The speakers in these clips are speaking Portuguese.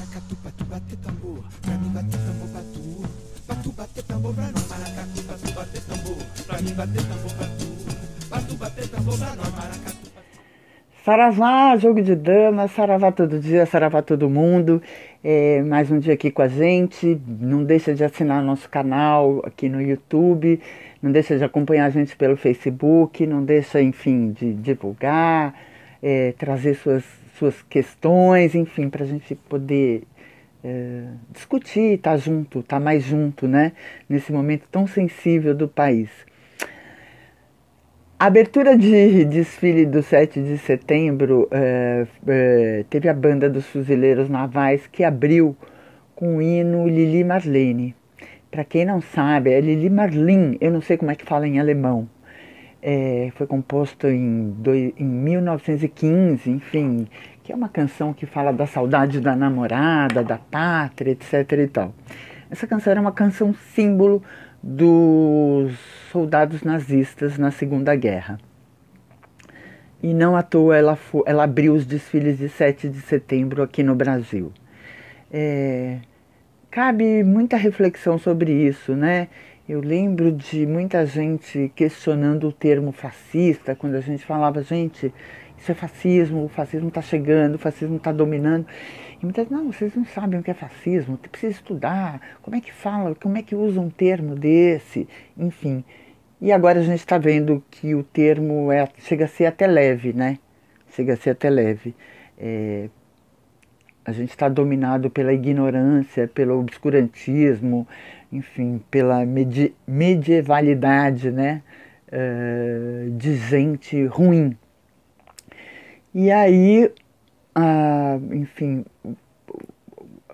maracatu, patu bater tambor, pra mim bater tambor pra tu. Patu bater tambor pra nós, maracatu, patu bater tambor, pra mim bater tambor pra tu. Patu bater tambor pra nós, maracatu. Saravá, jogo de damas, saravá todo dia, saravá todo mundo. É, mais um dia aqui com a gente. Não deixa de assinar nosso canal aqui no YouTube. Não deixa de acompanhar a gente pelo Facebook. Não deixa, enfim, de divulgar, é, trazer suas, suas questões, enfim, para a gente poder é, discutir, estar tá junto, estar tá mais junto, né? Nesse momento tão sensível do país. A abertura de desfile do 7 de setembro é, é, teve a banda dos Fuzileiros Navais que abriu com o hino Lili Marlene. Para quem não sabe, é Lili Marlin, eu não sei como é que fala em alemão. É, foi composto em, dois, em 1915, enfim, que é uma canção que fala da saudade da namorada, da pátria, etc. e tal. Essa canção era uma canção símbolo dos soldados nazistas na Segunda Guerra. E não à toa ela, foi, ela abriu os desfiles de 7 de setembro aqui no Brasil. É, cabe muita reflexão sobre isso, né? Eu lembro de muita gente questionando o termo fascista, quando a gente falava, gente, isso é fascismo, o fascismo está chegando, o fascismo está dominando. E muitas vezes, não, vocês não sabem o que é fascismo, precisa estudar, como é que fala, como é que usa um termo desse, enfim. E agora a gente está vendo que o termo é, chega a ser até leve, né? Chega a ser até leve. É, a gente está dominado pela ignorância, pelo obscurantismo, enfim, pela medi medievalidade, né? É, de gente ruim, e aí, ah, enfim,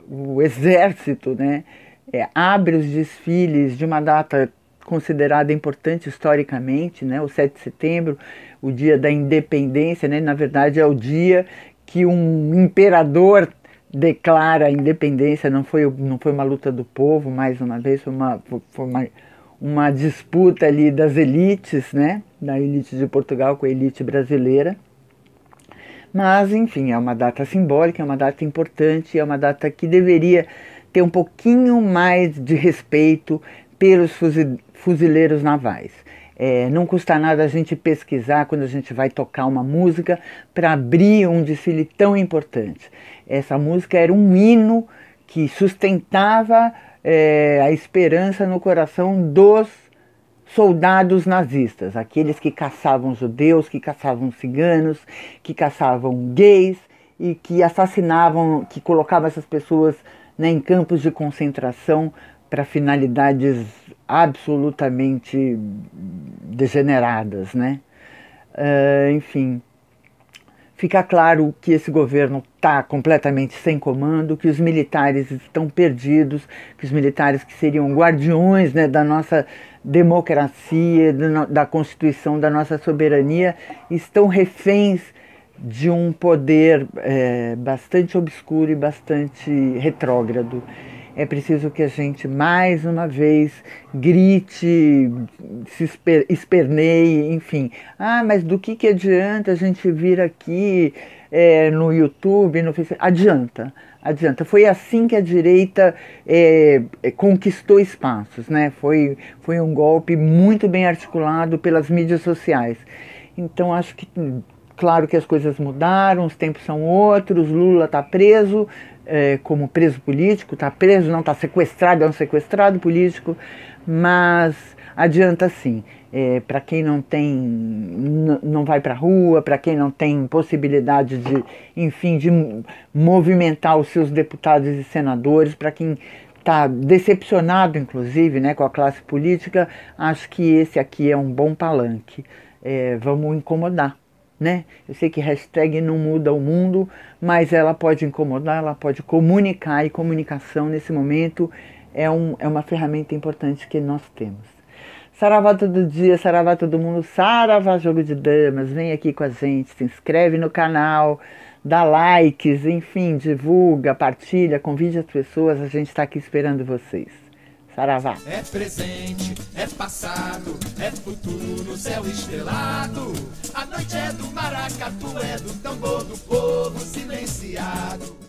o exército né, é, abre os desfiles de uma data considerada importante historicamente, né, o 7 de setembro, o dia da independência, né, na verdade é o dia que um imperador declara a independência, não foi, não foi uma luta do povo, mais uma vez, foi uma, foi uma, uma disputa ali das elites, né, da elite de Portugal com a elite brasileira. Mas, enfim, é uma data simbólica, é uma data importante, é uma data que deveria ter um pouquinho mais de respeito pelos fuzileiros navais. É, não custa nada a gente pesquisar quando a gente vai tocar uma música para abrir um desfile tão importante. Essa música era um hino que sustentava é, a esperança no coração dos soldados nazistas, aqueles que caçavam judeus, que caçavam ciganos, que caçavam gays e que assassinavam, que colocavam essas pessoas né, em campos de concentração para finalidades absolutamente degeneradas, né? Uh, enfim, fica claro que esse governo está completamente sem comando, que os militares estão perdidos, que os militares que seriam guardiões né, da nossa democracia, da Constituição, da nossa soberania, estão reféns de um poder é, bastante obscuro e bastante retrógrado. É preciso que a gente mais uma vez grite, se esper, esperneie, enfim. Ah, mas do que, que adianta a gente vir aqui é, no YouTube, no Facebook? Adianta adianta. Foi assim que a direita é, é, conquistou espaços, né? Foi, foi um golpe muito bem articulado pelas mídias sociais. Então acho que, claro que as coisas mudaram, os tempos são outros, Lula está preso é, como preso político, está preso, não está sequestrado, é um sequestrado político, mas adianta sim é, para quem não tem, não vai para a rua, para quem não tem possibilidade de, enfim, de movimentar os seus deputados e senadores, para quem está decepcionado, inclusive, né, com a classe política, acho que esse aqui é um bom palanque. É, vamos incomodar. Né? Eu sei que hashtag não muda o mundo, mas ela pode incomodar, ela pode comunicar, e comunicação nesse momento é, um, é uma ferramenta importante que nós temos. Saravá todo dia, saravá todo mundo, saravá jogo de damas, vem aqui com a gente, se inscreve no canal, dá likes, enfim, divulga, partilha, convide as pessoas, a gente está aqui esperando vocês. Saravá. É presente, é passado, é futuro céu estrelado. A noite é do maracatu, é do tambor do povo silenciado.